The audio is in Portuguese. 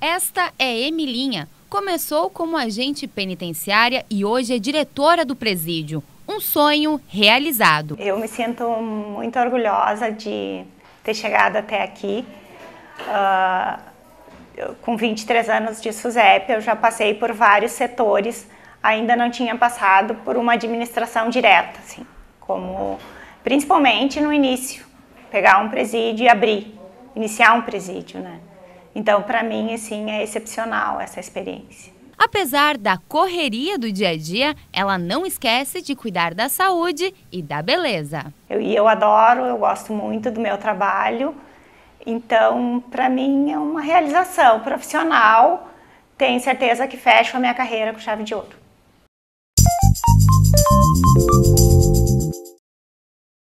Esta é Emilinha. Começou como agente penitenciária e hoje é diretora do presídio. Um sonho realizado. Eu me sinto muito orgulhosa de ter chegado até aqui. Uh, com 23 anos de SUSEP, eu já passei por vários setores, ainda não tinha passado por uma administração direta, assim, como principalmente no início, pegar um presídio e abrir, iniciar um presídio, né? Então, para mim, assim, é excepcional essa experiência. Apesar da correria do dia a dia, ela não esquece de cuidar da saúde e da beleza. Eu, eu adoro, eu gosto muito do meu trabalho. Então, para mim, é uma realização profissional. Tenho certeza que fecho a minha carreira com chave de ouro.